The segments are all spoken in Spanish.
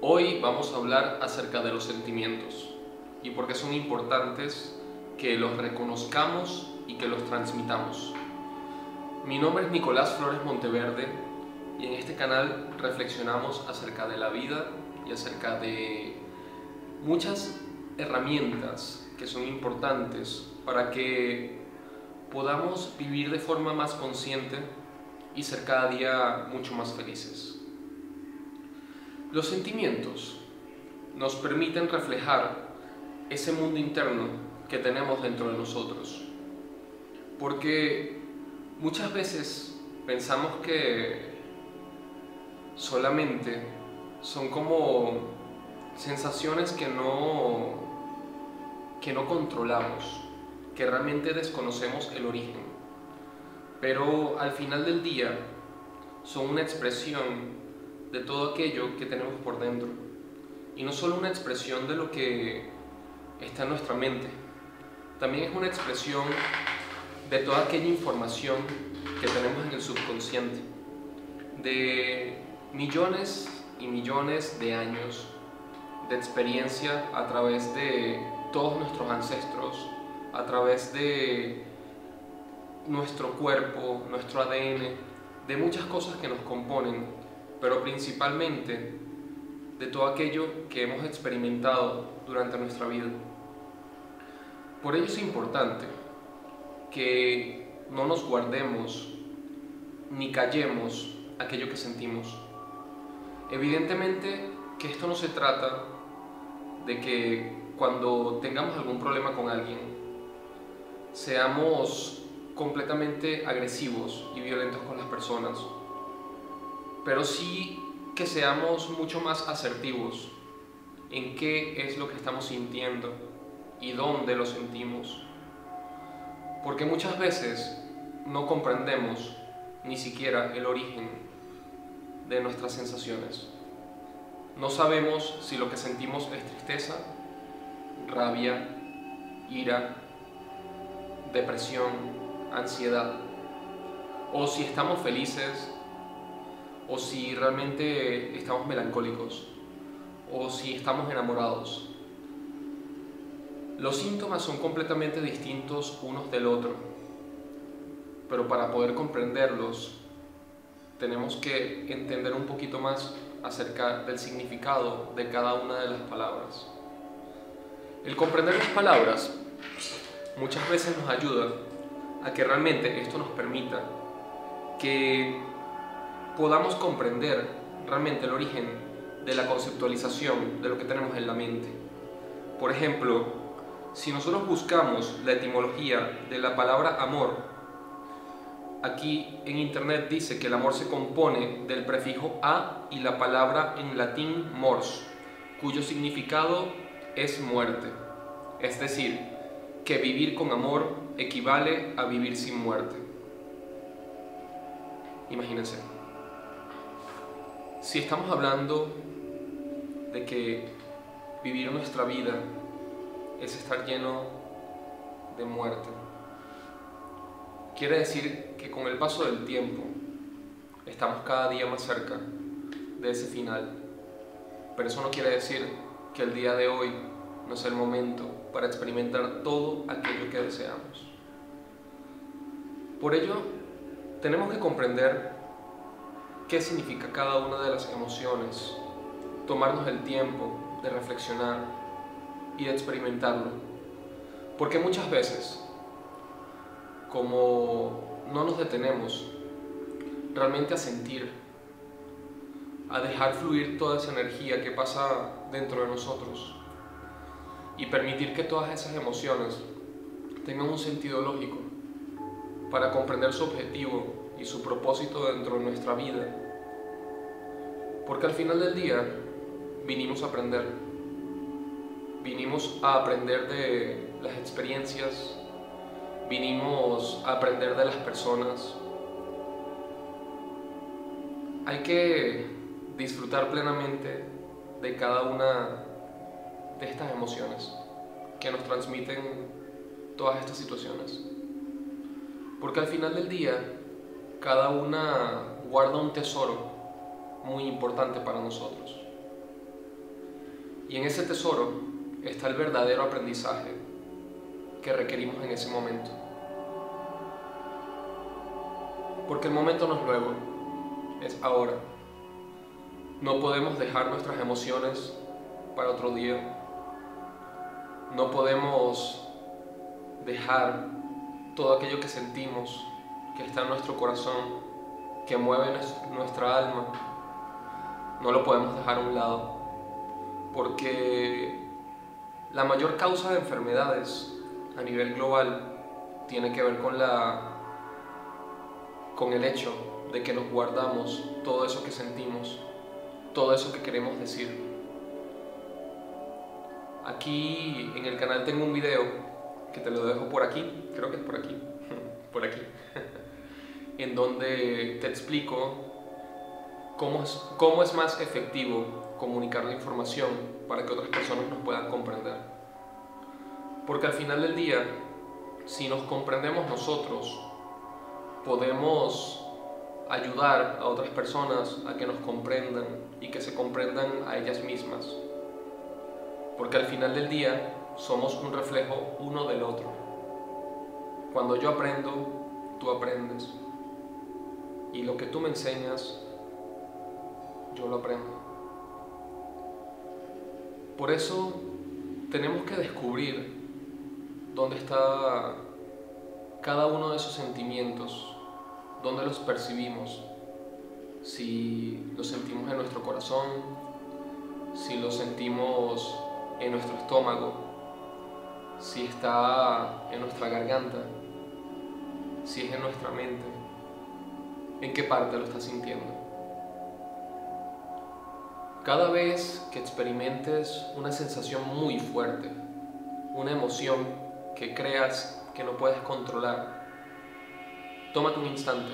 Hoy vamos a hablar acerca de los sentimientos y por qué son importantes que los reconozcamos y que los transmitamos. Mi nombre es Nicolás Flores Monteverde y en este canal reflexionamos acerca de la vida y acerca de muchas herramientas que son importantes para que podamos vivir de forma más consciente y ser cada día mucho más felices. Los sentimientos nos permiten reflejar ese mundo interno que tenemos dentro de nosotros. Porque muchas veces pensamos que solamente son como sensaciones que no, que no controlamos, que realmente desconocemos el origen. Pero al final del día son una expresión de todo aquello que tenemos por dentro. Y no solo una expresión de lo que está en nuestra mente, también es una expresión de toda aquella información que tenemos en el subconsciente, de millones y millones de años de experiencia a través de todos nuestros ancestros, a través de nuestro cuerpo, nuestro ADN, de muchas cosas que nos componen pero principalmente de todo aquello que hemos experimentado durante nuestra vida. Por ello es importante que no nos guardemos ni callemos aquello que sentimos. Evidentemente que esto no se trata de que cuando tengamos algún problema con alguien seamos completamente agresivos y violentos con las personas pero sí que seamos mucho más asertivos en qué es lo que estamos sintiendo y dónde lo sentimos. Porque muchas veces no comprendemos ni siquiera el origen de nuestras sensaciones. No sabemos si lo que sentimos es tristeza, rabia, ira, depresión, ansiedad, o si estamos felices, o si realmente estamos melancólicos, o si estamos enamorados. Los síntomas son completamente distintos unos del otro, pero para poder comprenderlos tenemos que entender un poquito más acerca del significado de cada una de las palabras. El comprender las palabras muchas veces nos ayuda a que realmente esto nos permita que podamos comprender realmente el origen de la conceptualización de lo que tenemos en la mente. Por ejemplo, si nosotros buscamos la etimología de la palabra amor, aquí en internet dice que el amor se compone del prefijo a y la palabra en latín mors, cuyo significado es muerte. Es decir, que vivir con amor equivale a vivir sin muerte. Imagínense. Si estamos hablando de que vivir nuestra vida es estar lleno de muerte, quiere decir que con el paso del tiempo estamos cada día más cerca de ese final. Pero eso no quiere decir que el día de hoy no es el momento para experimentar todo aquello que deseamos. Por ello, tenemos que comprender qué significa cada una de las emociones, tomarnos el tiempo de reflexionar y de experimentarlo. Porque muchas veces, como no nos detenemos realmente a sentir, a dejar fluir toda esa energía que pasa dentro de nosotros y permitir que todas esas emociones tengan un sentido lógico para comprender su objetivo y su propósito dentro de nuestra vida. Porque al final del día vinimos a aprender. Vinimos a aprender de las experiencias, vinimos a aprender de las personas. Hay que disfrutar plenamente de cada una de estas emociones que nos transmiten todas estas situaciones. Porque al final del día cada una guarda un tesoro muy importante para nosotros. Y en ese tesoro está el verdadero aprendizaje que requerimos en ese momento. Porque el momento no es luego, es ahora. No podemos dejar nuestras emociones para otro día. No podemos dejar todo aquello que sentimos, que está en nuestro corazón, que mueve nuestra alma. No lo podemos dejar a un lado. Porque la mayor causa de enfermedades a nivel global tiene que ver con la con el hecho de que nos guardamos todo eso que sentimos, todo eso que queremos decir. Aquí en el canal tengo un video que te lo dejo por aquí, creo que es por aquí, por aquí, en donde te explico cómo es, cómo es más efectivo comunicar la información para que otras personas nos puedan comprender. Porque al final del día, si nos comprendemos nosotros, podemos ayudar a otras personas a que nos comprendan y que se comprendan a ellas mismas. Porque al final del día somos un reflejo uno del otro. Cuando yo aprendo, tú aprendes. Y lo que tú me enseñas, yo lo aprendo. Por eso tenemos que descubrir dónde está cada uno de esos sentimientos dónde los percibimos, si los sentimos en nuestro corazón, si los sentimos en nuestro estómago, si está en nuestra garganta, si es en nuestra mente, en qué parte lo estás sintiendo. Cada vez que experimentes una sensación muy fuerte, una emoción que creas que no puedes controlar, Tómate un instante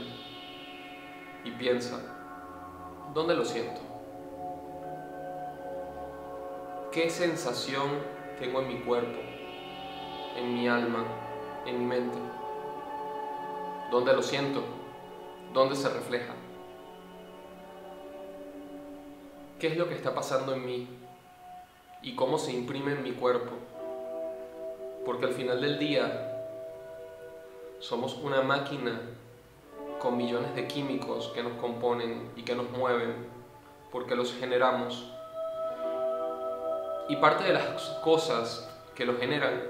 y piensa, ¿dónde lo siento? ¿Qué sensación tengo en mi cuerpo, en mi alma, en mi mente? ¿Dónde lo siento? ¿Dónde se refleja? ¿Qué es lo que está pasando en mí? ¿Y cómo se imprime en mi cuerpo? Porque al final del día somos una máquina con millones de químicos que nos componen y que nos mueven porque los generamos. Y parte de las cosas que los generan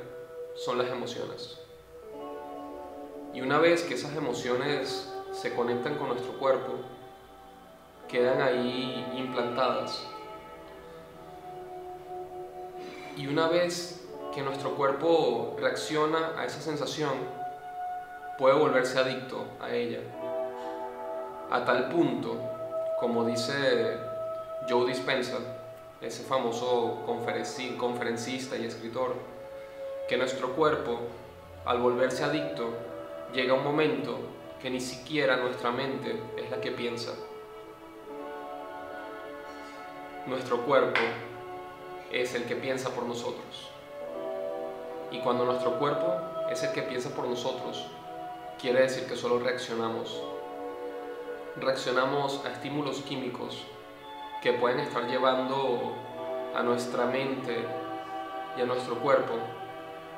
son las emociones. Y una vez que esas emociones se conectan con nuestro cuerpo, quedan ahí implantadas. Y una vez que nuestro cuerpo reacciona a esa sensación, puede volverse adicto a ella. A tal punto, como dice Joe Dispenza, ese famoso conferencista y escritor, que nuestro cuerpo, al volverse adicto, llega un momento que ni siquiera nuestra mente es la que piensa. Nuestro cuerpo es el que piensa por nosotros. Y cuando nuestro cuerpo es el que piensa por nosotros, quiere decir que solo reaccionamos. Reaccionamos a estímulos químicos que pueden estar llevando a nuestra mente y a nuestro cuerpo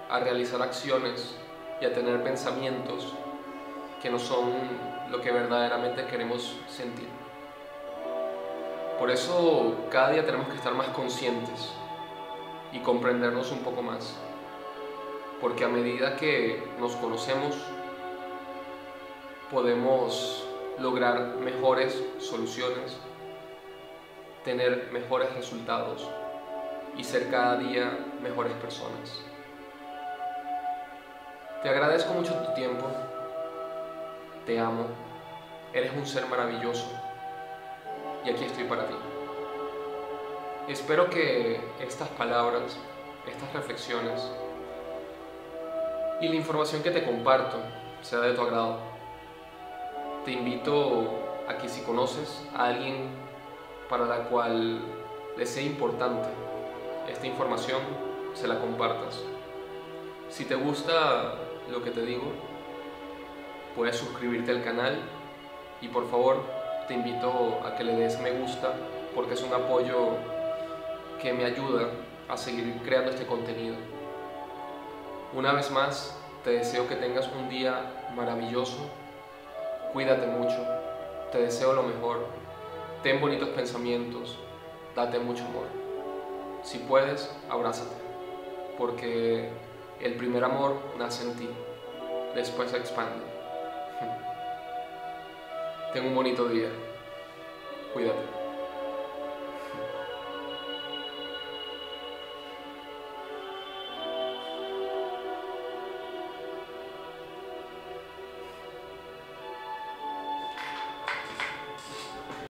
a realizar acciones y a tener pensamientos que no son lo que verdaderamente queremos sentir. Por eso cada día tenemos que estar más conscientes y comprendernos un poco más. Porque a medida que nos conocemos, podemos lograr mejores soluciones, tener mejores resultados y ser cada día mejores personas. Te agradezco mucho tu tiempo, te amo, eres un ser maravilloso y aquí estoy para ti. Espero que estas palabras, estas reflexiones y la información que te comparto sea de tu agrado te invito a que si conoces a alguien para la cual le sea importante esta información, se la compartas. Si te gusta lo que te digo, puedes suscribirte al canal y por favor te invito a que le des me gusta porque es un apoyo que me ayuda a seguir creando este contenido. Una vez más, te deseo que tengas un día maravilloso, cuídate mucho, te deseo lo mejor, ten bonitos pensamientos, date mucho amor. Si puedes, abrázate, porque el primer amor nace en ti, después se expande. Ten un bonito día, cuídate.